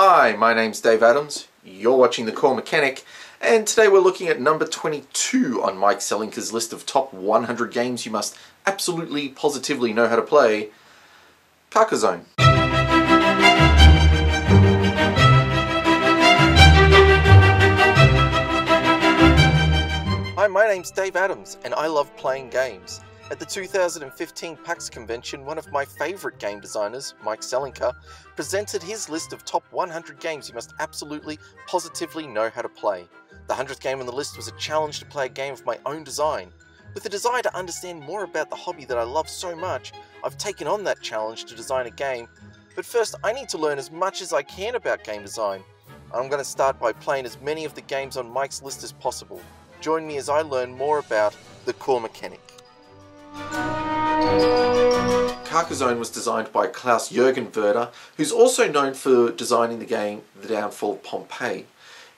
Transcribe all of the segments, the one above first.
Hi, my name's Dave Adams. You're watching The Core Mechanic, and today we're looking at number 22 on Mike Selinker's list of top 100 games you must absolutely positively know how to play, Carcassonne. Hi, my name's Dave Adams, and I love playing games. At the 2015 PAX convention, one of my favourite game designers, Mike Selinker, presented his list of top 100 games you must absolutely, positively know how to play. The 100th game on the list was a challenge to play a game of my own design. With a desire to understand more about the hobby that I love so much, I've taken on that challenge to design a game. But first, I need to learn as much as I can about game design. I'm going to start by playing as many of the games on Mike's list as possible. Join me as I learn more about the core mechanic. Carcassonne was designed by Klaus Jürgen Wrede, who's also known for designing the game The Downfall of Pompeii.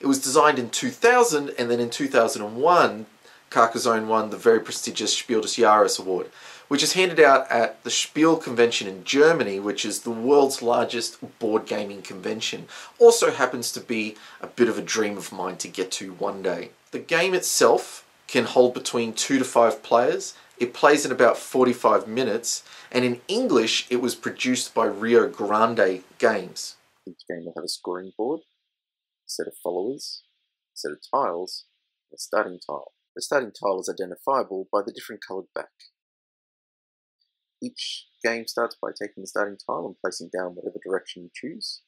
It was designed in 2000 and then in 2001 Carcassonne won the very prestigious Spiel des Jahres award, which is handed out at the Spiel convention in Germany, which is the world's largest board gaming convention. Also happens to be a bit of a dream of mine to get to one day. The game itself can hold between two to five players it plays in about 45 minutes, and in English, it was produced by Rio Grande Games. Each game will have a scoring board, a set of followers, a set of tiles, and a starting tile. The starting tile is identifiable by the different coloured back. Each game starts by taking the starting tile and placing down whatever direction you choose.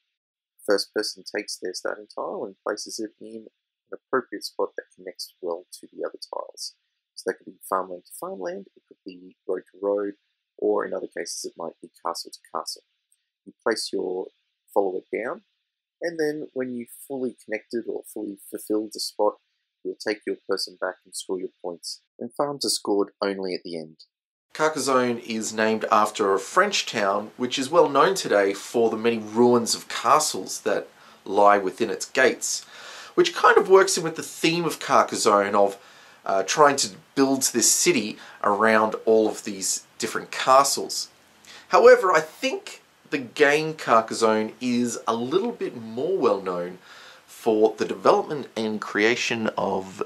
The first person takes their starting tile and places it in an appropriate spot that connects well to the other tiles. So that could be farmland to farmland, it could be road to road, or in other cases it might be castle to castle. You place your follower down, and then when you fully connected or fully fulfilled the spot, you'll take your person back and score your points. And farms are scored only at the end. Carcassonne is named after a French town which is well known today for the many ruins of castles that lie within its gates, which kind of works in with the theme of Carcassonne of uh, trying to build this city around all of these different castles. However, I think the game Carcassonne is a little bit more well known for the development and creation of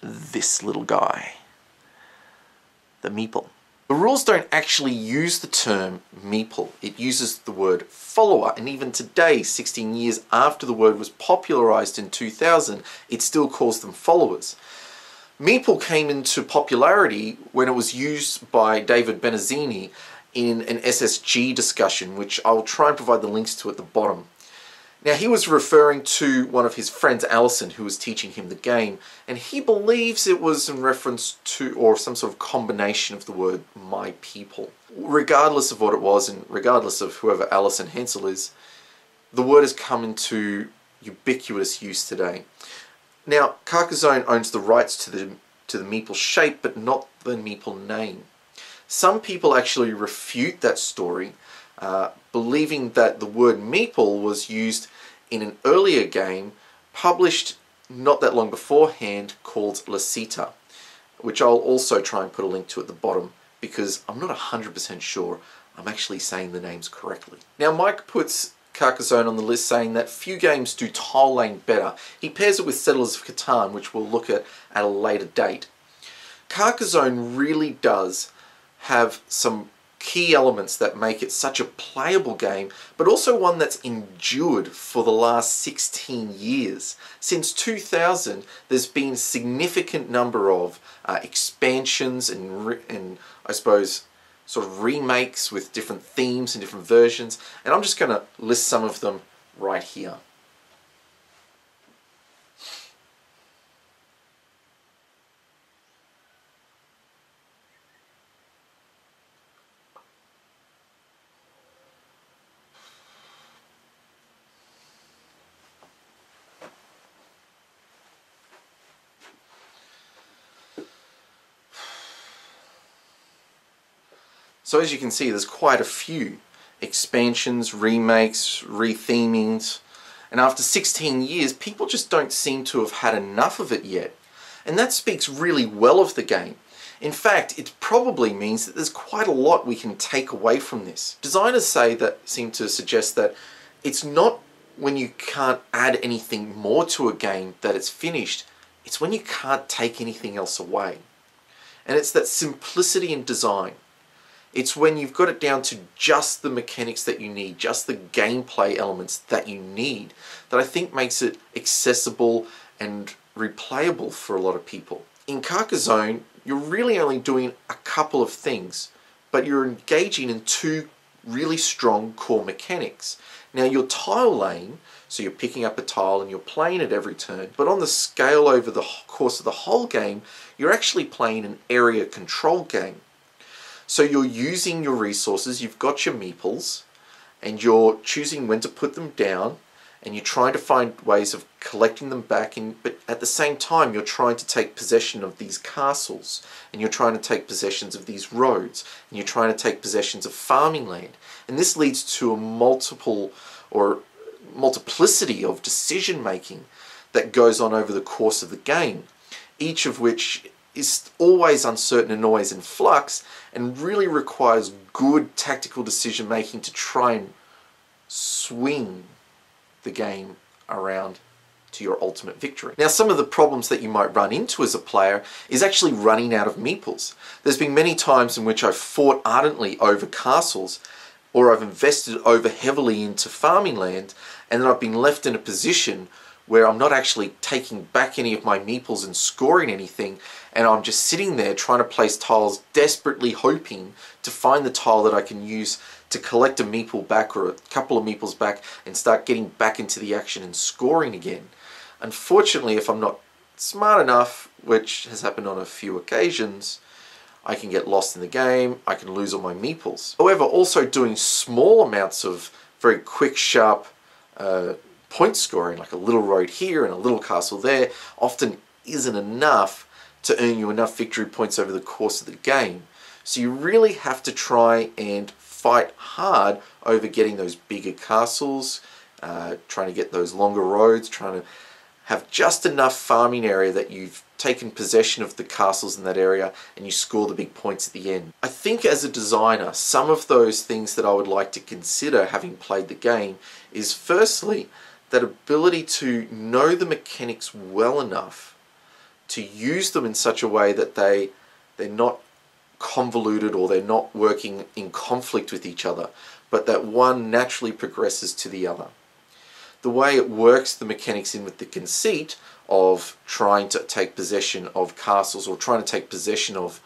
this little guy, the meeple. The rules don't actually use the term meeple. It uses the word follower, and even today, 16 years after the word was popularized in 2000, it still calls them followers. Meeple came into popularity when it was used by David Benazzini in an SSG discussion, which I'll try and provide the links to at the bottom. Now, he was referring to one of his friends, Allison, who was teaching him the game, and he believes it was in reference to, or some sort of combination of the word my people. Regardless of what it was, and regardless of whoever Allison Hensel is, the word has come into ubiquitous use today. Now, Carcassonne owns the rights to the, to the meeple shape, but not the meeple name. Some people actually refute that story, uh, believing that the word meeple was used in an earlier game published not that long beforehand called Lasita, which I'll also try and put a link to at the bottom because I'm not 100% sure I'm actually saying the names correctly. Now Mike puts Carcassonne on the list saying that few games do tile laying better. He pairs it with Settlers of Catan, which we'll look at at a later date. Carcassonne really does have some key elements that make it such a playable game, but also one that's endured for the last 16 years. Since 2000, there's been a significant number of uh, expansions and, and I suppose sort of remakes with different themes and different versions, and I'm just going to list some of them right here. So as you can see, there's quite a few expansions, remakes, rethemings, and after 16 years, people just don't seem to have had enough of it yet. And that speaks really well of the game. In fact, it probably means that there's quite a lot we can take away from this. Designers say that seem to suggest that it's not when you can't add anything more to a game that it's finished, it's when you can't take anything else away. And it's that simplicity in design. It's when you've got it down to just the mechanics that you need, just the gameplay elements that you need, that I think makes it accessible and replayable for a lot of people. In Carcassonne, you're really only doing a couple of things, but you're engaging in two really strong core mechanics. Now your tile laying, so you're picking up a tile and you're playing it every turn, but on the scale over the course of the whole game, you're actually playing an area control game. So you're using your resources, you've got your meeples, and you're choosing when to put them down, and you're trying to find ways of collecting them back, in, but at the same time you're trying to take possession of these castles, and you're trying to take possessions of these roads, and you're trying to take possessions of farming land. And this leads to a multiple or multiplicity of decision making that goes on over the course of the game, each of which is always uncertain and always in flux and really requires good tactical decision making to try and swing the game around to your ultimate victory. Now some of the problems that you might run into as a player is actually running out of meeples. There's been many times in which I've fought ardently over castles or I've invested over heavily into farming land and then I've been left in a position where I'm not actually taking back any of my meeples and scoring anything and I'm just sitting there trying to place tiles desperately hoping to find the tile that I can use to collect a meeple back or a couple of meeples back and start getting back into the action and scoring again. Unfortunately if I'm not smart enough, which has happened on a few occasions, I can get lost in the game, I can lose all my meeples. However, also doing small amounts of very quick, sharp uh, point scoring, like a little road here and a little castle there, often isn't enough to earn you enough victory points over the course of the game. So you really have to try and fight hard over getting those bigger castles, uh, trying to get those longer roads, trying to have just enough farming area that you've taken possession of the castles in that area and you score the big points at the end. I think as a designer, some of those things that I would like to consider having played the game is firstly, that ability to know the mechanics well enough to use them in such a way that they they're not convoluted or they're not working in conflict with each other, but that one naturally progresses to the other. The way it works the mechanics in with the conceit of trying to take possession of castles or trying to take possession of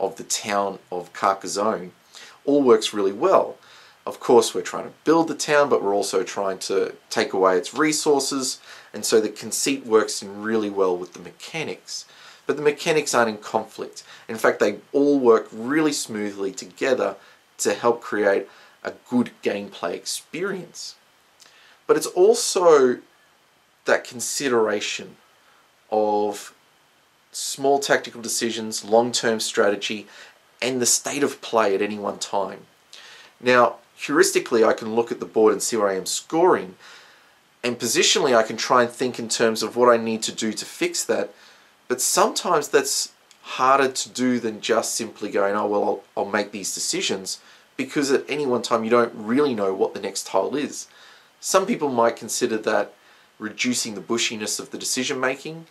of the town of Carcassonne all works really well. Of course, we're trying to build the town, but we're also trying to take away its resources, and so the conceit works in really well with the mechanics. But the mechanics aren't in conflict. In fact, they all work really smoothly together to help create a good gameplay experience. But it's also that consideration of small tactical decisions, long-term strategy, and the state of play at any one time. Now, heuristically I can look at the board and see where I am scoring and positionally I can try and think in terms of what I need to do to fix that but sometimes that's harder to do than just simply going oh well I'll, I'll make these decisions because at any one time you don't really know what the next tile is. Some people might consider that reducing the bushiness of the decision making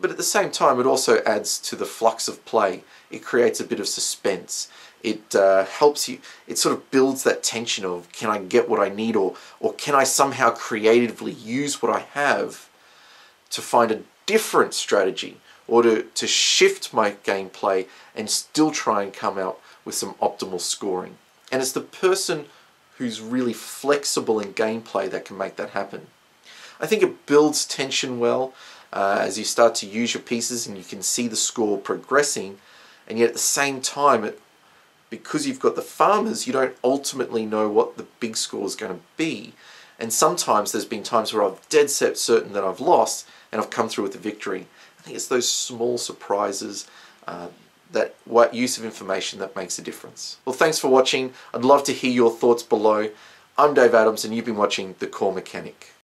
but at the same time it also adds to the flux of play. It creates a bit of suspense it uh, helps you, it sort of builds that tension of can I get what I need or, or can I somehow creatively use what I have to find a different strategy or to, to shift my gameplay and still try and come out with some optimal scoring. And it's the person who's really flexible in gameplay that can make that happen. I think it builds tension well uh, as you start to use your pieces and you can see the score progressing and yet at the same time it because you've got the farmers, you don't ultimately know what the big score is going to be. And sometimes there's been times where I've dead set certain that I've lost and I've come through with a victory. I think it's those small surprises, uh, that what use of information that makes a difference. Well, thanks for watching. I'd love to hear your thoughts below. I'm Dave Adams and you've been watching The Core Mechanic.